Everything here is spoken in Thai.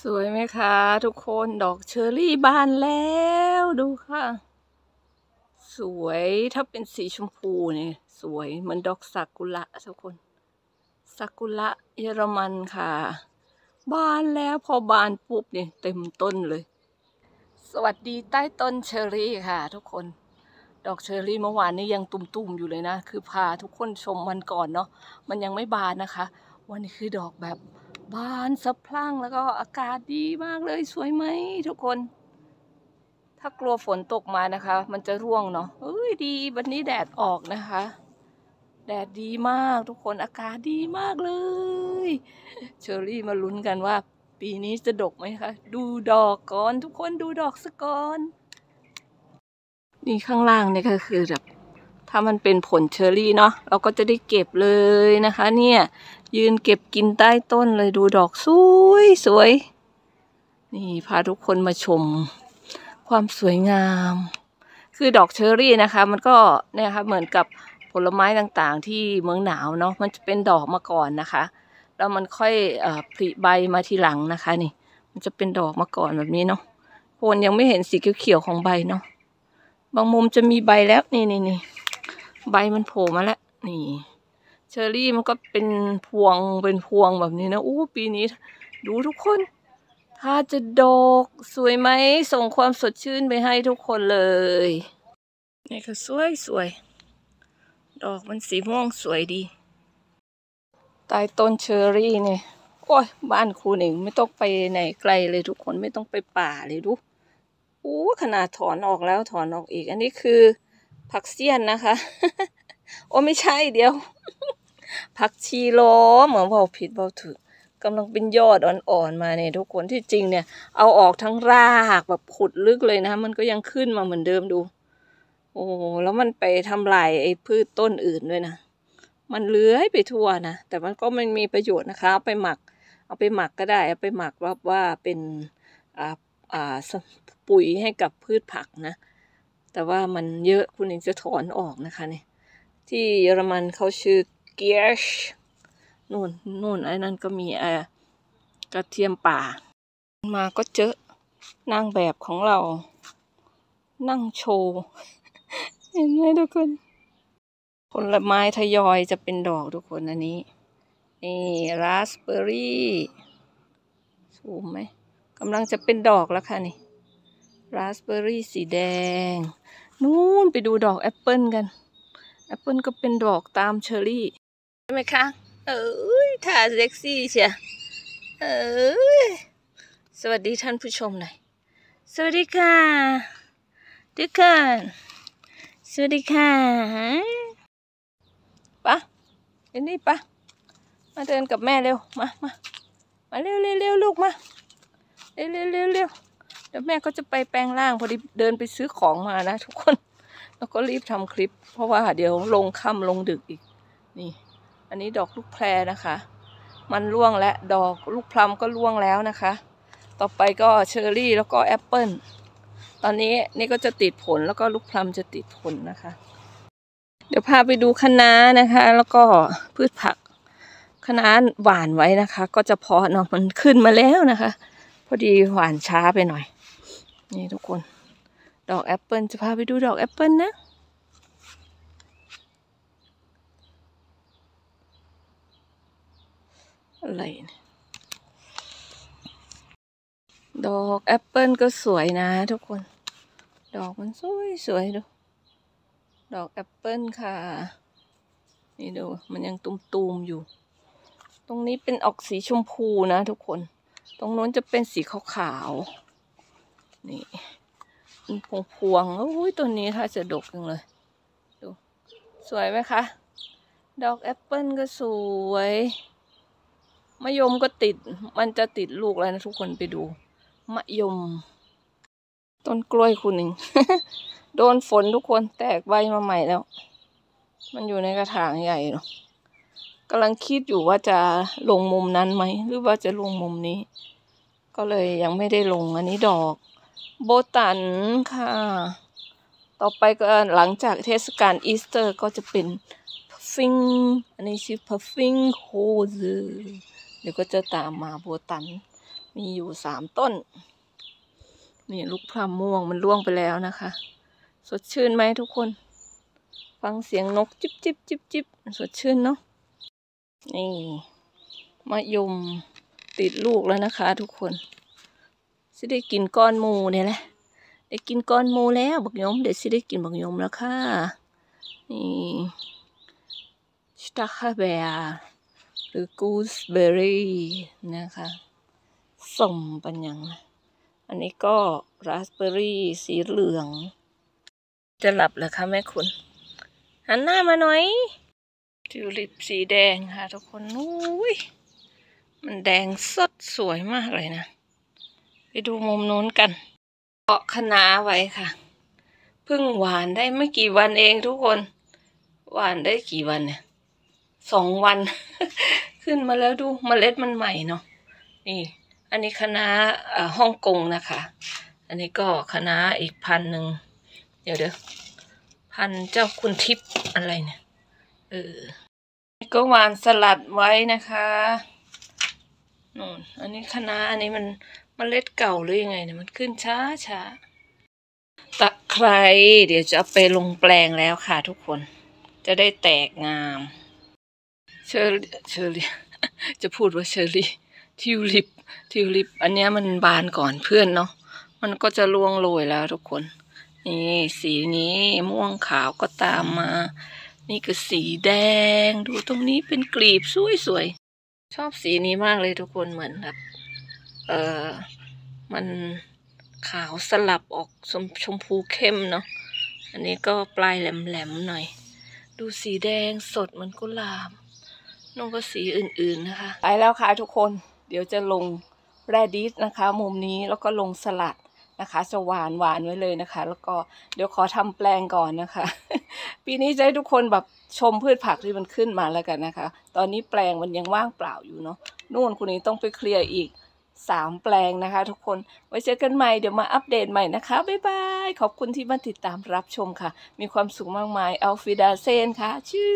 สวยไหมคะ ทุกคนดอกเชอรี่บานแล้วดูค่ะ สวยถ้าเป็นสีชมพูเนี่ยสวยเหมือนดอกซากุระทุกคนซากุระเยอรมันค่ะ บานแล้วพอบานปุ๊บเนี่ยเต็มต้นเลย สวัสดีใต้ต้นเชอรี่ค่ะ ทุกคน ดอกเชอรี่เมื่อวานนี้ยังตุ่มๆอยู่เลยนะ คือพาทุกคนชมวันก่อนเนาะมันยังไม่บานนะคะ วันนี้คือดอกแบบ บานสะพรั่งแล้วก็อากาศดีมากเลยสวยไหมทุกคน ถ้ากลัวฝนตกมานะคะ มันจะร่วงเนาะเอ้ยดีวันนี้แดดออกนะคะ แดดดีมากทุกคนอากาศดีมากเลยเชอรี่มาลุ้นกันว่า ปีนี้จะดกไหมคะ ดูดอกก่อนทุกคนดูดอกสะก่อน นี่ข้างล่างเนี่ยก็คือแบบถ้ามันเป็นผลเชอรี่เนาะเราก็จะได้เก็บเลยนะคะ เนี่ย ยืนเก็บกินใต้ต้นเลยดูดอกสวยสวย นี่พาทุกคนมาชม ความสวยงาม คือดอกเชอรี่นะคะ มันก็เนี่ยค่ะเหมือนกับผลไม้ต่างๆ ที่เมืองหนาวเนาะมันจะเป็นดอกมาก่อนนะคะ แล้วมันค่อยเอ่อผลิใบมาทีหลังนะคะ นี่ มันจะเป็นดอกมาก่อนแบบนี้เนาะคนยังไม่เห็นสีเขียวๆของใบเนาะบางมุมจะมีใบแล้วนี่นี่นี่ใบมันโผล่มาแล้วนี่ เชอรี่มันก็เป็นพวงเป็นพวงแบบนี้นะอู้ปีนี้ ดูทุกคน ถ้าจะดอกสวยไหมส่งความสดชื่นไปให้ทุกคนเลยนี่ก็สวยสวย ดอกมันสีม่วงสวยดีใต้ต้นเชอรี่เนี่ยโอ้ยบ้านครูหนิงไม่ต้องไปไหนไกลเลยทุกคนไม่ต้องไปป่าเลยดูโอ้ขนาดถอนออกแล้วถอนออกอีก อันนี้คือผักเสี้ยนนะคะ โอ้ไม่ใช่เดียว ผักชีล้อเหมือนเบาผิดเบาถูกกำลังเป็นยอดอ่อนๆมาเนี่ยทุกคนที่จริงเนี่ย เอาออกทั้งรากแบบขุดลึกเลยนะ มันก็ยังขึ้นมาเหมือนเดิมดู โอ้แล้วมันไปทำลายไอ้พืชต้นอื่นด้วยนะมันเลื้อยไปทั่วนะแต่มันก็มันมีประโยชน์นะคะเอาไปหมัก เอาไปหมักก็ได้เอาไปหมักว่าว่าเป็นอ่าอ่าปุ๋ยให้กับพืชผักนะ แต่ว่ามันเยอะคุณเองจะถอนออกนะคะเนี่ยที่เยอรมันเขาชื่อ เกียชนู่นนู่นไอ้นั่นก็มีเอ่อกระเทียมป่า มาก็เจอนางแบบของเรา นั่งโชว์ เห็นไหมทุกคน ผลไม้ทยอยจะเป็นดอกทุกคนอันนี้ นี่ราสเบอร์รี่สูงไหมกำลังจะเป็นดอกแล้วค่ะนี่ราสเบอร์รี่สีแดง นู่นไปดูดอกแอปเปิลกัน แอปเปิลก็เป็นดอกตามเชอร์รี่ ใช่ไหมคะ เอ้ยท่าเซ็กซี่เชียเอ้ยสวัสดีท่านผู้ชมหน่อย สวัสดีค่ะทุกคนสวัสดีค่ะปะเอ็นนี่ปะมาเดินกับแม่เร็ว มามามาเร็วเร็วเร็วลูกมา เร็วเร็วเร็วเร็วเดี๋ยวแม่ก็จะไปแปลงร่างพอดีเดินไปซื้อของมานะทุกคน แล้วก็รีบทำคลิป เพราะว่าเดี๋ยวลงค่ำลงดึกอีก นี่ อันนี้ดอกลูกแพรนะคะ มันร่วงและดอกลูกพลัมก็ร่วงแล้วนะคะ ต่อไปก็เชอร์รี่แล้วก็แอปเปิลตอนนี้นี่ก็จะติดผลแล้วก็ลูกพลัมจะติดผลนะคะ เดี๋ยวพาไปดูคะน้านะคะ แล้วก็พืชผักคะน้าหว่านไว้นะคะ ก็จะเพาะเนาะมันขึ้นมาแล้วนะคะ พอดีหว่านช้าไปหน่อย นี่ทุกคน ดอกแอปเปิลจะพาไปดูดอกแอปเปิลนะ อะไรดอกแอปเปิลก็สวยนะทุกคน ดอกมันสวยสวยดู ดอกแอปเปิลค่ะ นี่ดู มันยังตุ่มๆอยู่ ตรงนี้เป็นออกสีชมพูนะทุกคน ตรงโน้นจะเป็นสีขาวๆ นี่เป็นพวงๆโอ้ยตัวนี้ถ้าจะดกจังเลย ดู สวยไหมคะ ดอกแอปเปิลก็สวย มะยมก็ติด มันจะติดลูกแล้วนะทุกคนไปดู มะยม ต้นกล้วยคุณหนึ่ง โดนฝนทุกคนแตกใบมาใหม่แล้ว มันอยู่ในกระถางใหญ่เนาะกำลังคิดอยู่ว่าจะลงมุมนั้นไหม หรือว่าจะลงมุมนี้ ก็เลยยังไม่ได้ลงอันนี้ดอก โบตันค่ะ ต่อไปก็หลังจากเทศกาลอีสเตอร์ก็จะเป็น Pfing อันนี้ชื่อ Pfingstrose เดี๋ยวก็จะตามมาโบตั๋น มีอยู่สามต้น นี่ลูกพร้าวม่วงมันร่วงไปแล้วนะคะ สดชื่นไหมทุกคน ฟังเสียงนกจิบจิบจิบจิบสดชื่นเนาะ นี่มะยมติดลูกแล้วนะคะ ทุกคนสิได้กินก้อนมูเนี่ยแหละ ได้กินก้อนมูแล้วบักยม เดี๋ยวสิได้กินบักยมแล้วค่ะ นี่สตาคาเบีย หรือกูสเบอรี่นะคะส้มปัญญัง อันนี้ก็ราสเบอรี่สีเหลือง จะหลับเหรอคะแม่คุณ หันหน้ามาหน่อยทิวลิปสีแดงค่ะทุกคนอุ้ยมันแดงสดสวยมากเลยนะ ไปดูมุมโน้นกันเกาะคนาไว้ค่ะเพิ่งหวานได้ไม่กี่วันเองทุกคน หวานได้กี่วันเนี่ย สองวัน ขึ้นมาแล้วดูเมล็ดมันใหม่เนาะนี่ อันนี้คณะฮ่องกงนะคะ อันนี้ก็คณะอีกพันหนึ่งเดี๋ยวเดี๋ยวพันเจ้าคุณทิพย์อะไรเนี่ยเออก็หวานสลัดไว้นะคะนู่นอันนี้คณะอันนี้มันมเมล็ดเก่าหรือยังไงเนี่ยมันขึ้นช้าช้าตะไคร้เดี๋ยวจะไปลงแปลงแล้วค่ะทุกคน จะได้แตกงาม เชอร์เชอรี่จะพูดว่าเชอรี่ทิวลิปทิวลิป อันนี้มันบานก่อนเพื่อนเนาะมันก็จะร่วงโรยแล้วทุกคน นี่สีนี้ม่วงขาวก็ตามมา นี่คือสีแดง ดูตรงนี้เป็นกลีบสวยๆชอบสีนี้มากเลยทุกคนเหมือนแบบเออมันขาวสลับออกชมชมพูเข้มเนาะอันนี้ก็ปลายแหลมๆหน่อย ดูสีแดงสดเหมือนกุหลาบ นุ่งก็สีอื่นๆนะคะ ไปแล้วค่ะทุกคน เดี๋ยวจะลงแรดิสนะคะ มุมนี้แล้วก็ลงสลัดนะคะ จะหวานหวานไว้เลยนะคะ แล้วก็เดี๋ยวขอทำแปลงก่อนนะคะ ปีนี้จะให้ทุกคนแบบชมพืชผักที่มันขึ้นมาแล้วกันนะคะ ตอนนี้แปลงมันยังว่างเปล่าอยู่เนาะ นู่นคุณนี้ต้องไปเคลียร์อีกสามแปลงนะคะ ทุกคน ไว้เจอกันใหม่ เดี๋ยวมาอัปเดตใหม่นะคะ บ๊ายบาย ขอบคุณที่มาติดตามรับชมค่ะ มีความสุขมากมาย อัลฟิดาเซนค่ะ ชื่อ